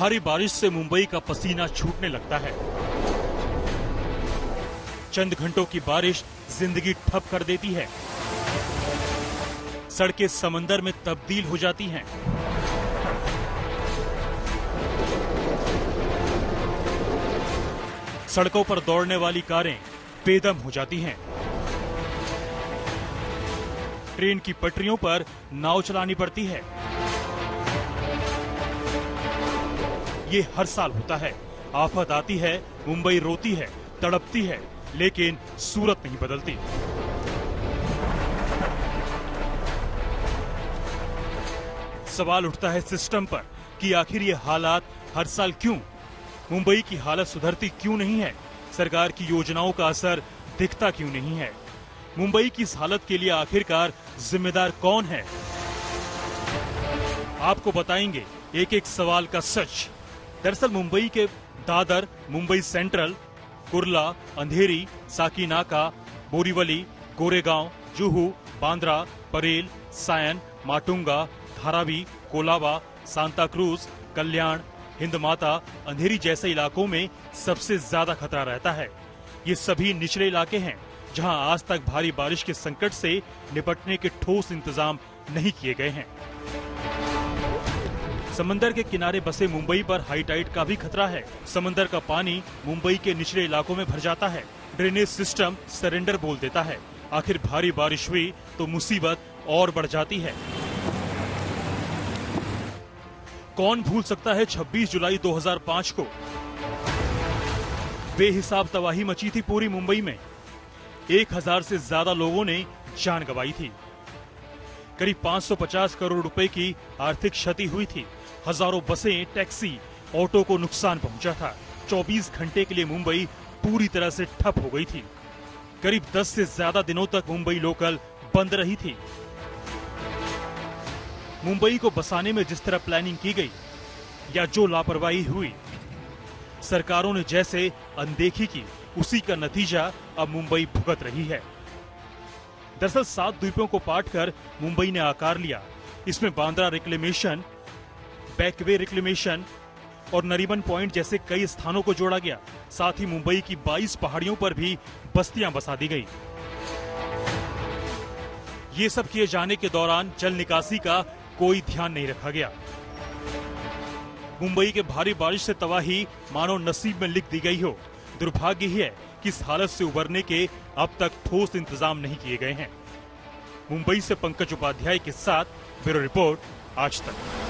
भारी बारिश से मुंबई का पसीना छूटने लगता है। चंद घंटों की बारिश ज़िंदगी ठप कर देती है। सड़कें समंदर में तब्दील हो जाती हैं। सड़कों पर दौड़ने वाली कारें बेदम हो जाती हैं। ट्रेन की पटरियों पर नाव चलानी पड़ती है। ये हर साल होता है। आफत आती है, मुंबई रोती है, तड़पती है, लेकिन सूरत नहीं बदलती। सवाल उठता है सिस्टम पर कि आखिर ये हालात हर साल क्यों? मुंबई की हालत सुधरती क्यों नहीं है? सरकार की योजनाओं का असर दिखता क्यों नहीं है? मुंबई की इस हालत के लिए आखिरकार जिम्मेदार कौन है? आपको बताएँगे एक एक सवाल का सच। दरअसल मुंबई के Dadar, Mumbai central, Kurla, Andheri, Sakinaka, Borivali, Goregaon, Juhu, Bandra Parel Sion, Matunga, Dharavi Colaba Santa cruise, Kalyan Hind Mata Andheri जैसे इलाकों में सबसे ज़्यादा खतरा रहता है। ये सभी निचले इलाके हैं, जहाँ आज तक भारी बारिश के संकट से निपटने के ठोस इंतज़ाम नहीं किए गए हैं। समंदर के किनारे बसे मुंबई पर हाई टाइड का भी खतरा है। समंदर का पानी मुंबई के निचले इलाकों में भर जाता है। ड्रेनेज सिस्टम सरेंडर बोल देता है। आखिर भारी बारिश हुई तो मुसीबत और बढ़ जाती है। कौन भूल सकता है 26 जुलाई 2005 को? बेहिसाब तबाही मची थी पूरी मुंबई में। एक हज़ार से ज़्यादा लोगों ने जान गंवाई थी। करीब 550 करोड़ रुपए की आर्थिक क्षति हुई थी। हज़ारों बसें, टैक्सी, ऑटो को नुकसान पहुँचा था। 24 घंटे के लिए मुंबई पूरी तरह से ठप हो गई थी। करीब 10 से ज़्यादा दिनों तक मुंबई लोकल बंद रही थी। मुंबई को बसाने में जिस तरह प्लानिंग की गई, या जो लापरवाही हुई, सरकारों ने जैसे अनदेखी की, उसी का नतीजा अब मुंबई भुगत रही है। दरअसल सात द्वीपों को पाट कर मुंबई ने आकार लिया। इसमें बांद्रा रिक्लेमेशन बैकवे रिक्लेमेशन और नरीमन पॉइंट जैसे कई स्थानों को जोड़ा गया। साथ ही मुंबई की 22 पहाड़ियों पर भी बस्तियाँ बसा दी गई। ये सब किए जाने के दौरान जल निकासी का कोई ध्यान नहीं रखा गया। मुंबई के भारी बारिश से तबाही मानो नसीब में लिख दी गई हो। दुर्भाग्य ही है कि इस हालत से उबरने के अब तक ठोस इंतज़ाम नहीं किए गए हैं। मुंबई से पंकज उपाध्याय के साथ ब्यूरो रिपोर्ट, आज तक।